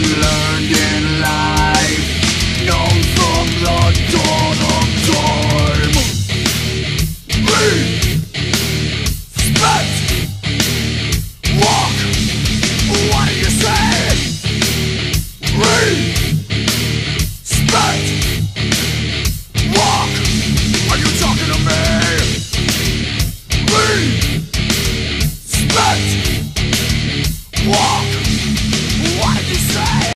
and.